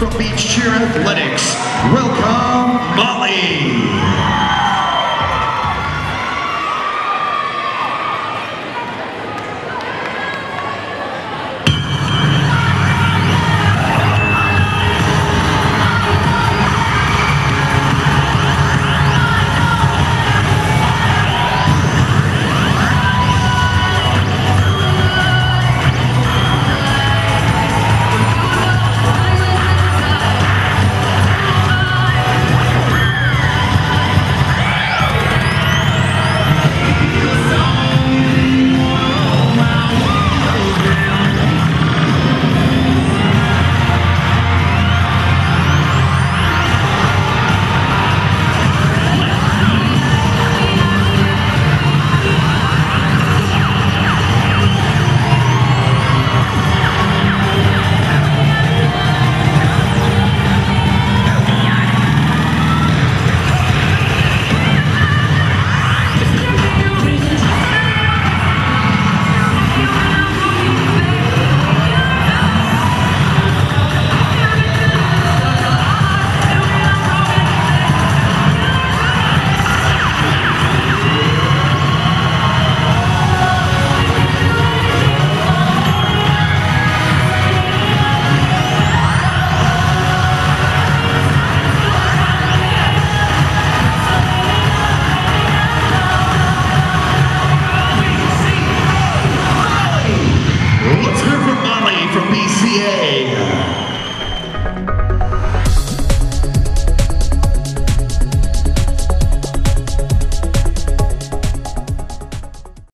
from Beach Cheer Athletics, welcome Molly.